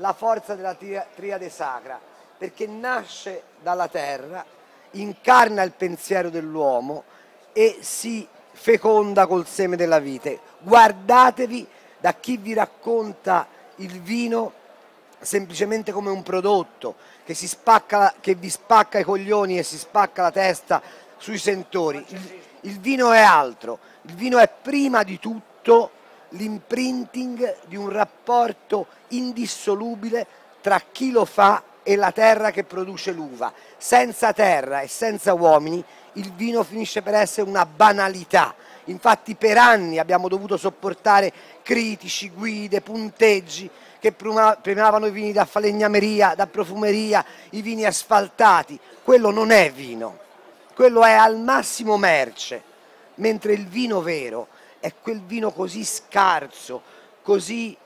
la forza della triade sacra, perché nasce dalla terra, incarna il pensiero dell'uomo e si feconda col seme della vite. Guardatevi da chi vi racconta il vino semplicemente come un prodotto che, spacca, che vi spacca i coglioni e si spacca la testa sui sentori. Il, il vino è altro, il vino è prima di tutto l'imprinting di un rapporto indissolubile tra chi lo fa e la terra che produce l'uva. Senza terra e senza uomini il vino finisce per essere una banalità. Infatti per anni abbiamo dovuto sopportare critici, guide, punteggi che premiavano i vini da falegnameria, da profumeria, i vini asfaltati. Quello non è vino, quello è al massimo merce, mentre il vino vero è quel vino così scarso, così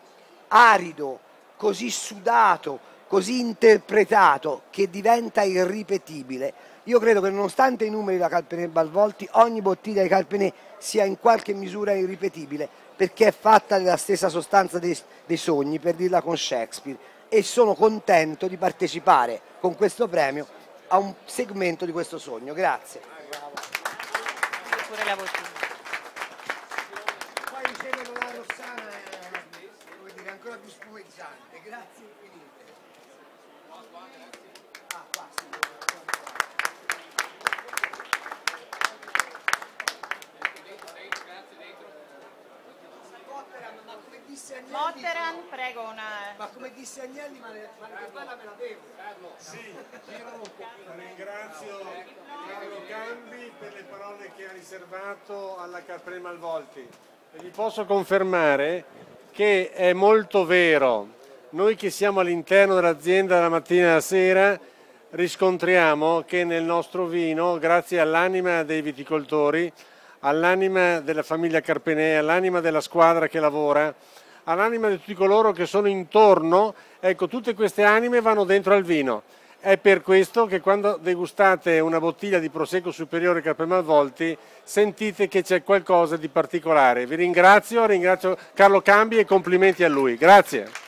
arido, così sudato, così interpretato che diventa irripetibile. Io credo che nonostante i numeri da Calpene Balvolti, ogni bottiglia di Calpene sia in qualche misura irripetibile perché è fatta della stessa sostanza dei, dei sogni, per dirla con Shakespeare, e sono contento di partecipare con questo premio a un segmento di questo sogno. Grazie. Spumeggiante. Grazie infinite. Ah, qua sì. Motteran, prego una... Ma come disse Agnelli, ma, le, ma che bella me la bevo. Sì, ringrazio Carlo Cambi per le parole che ha riservato alla Carpene Malvolti. E vi posso confermare che è molto vero. Noi che siamo all'interno dell'azienda dalla mattina alla sera riscontriamo che nel nostro vino, grazie all'anima dei viticoltori, all'anima della famiglia Carpenè, all'anima della squadra che lavora, all'anima di tutti coloro che sono intorno, ecco, tutte queste anime vanno dentro al vino. È per questo che quando degustate una bottiglia di Prosecco Superiore Malvolti sentite che c'è qualcosa di particolare. Vi ringrazio, ringrazio Carlo Cambi e complimenti a lui. Grazie.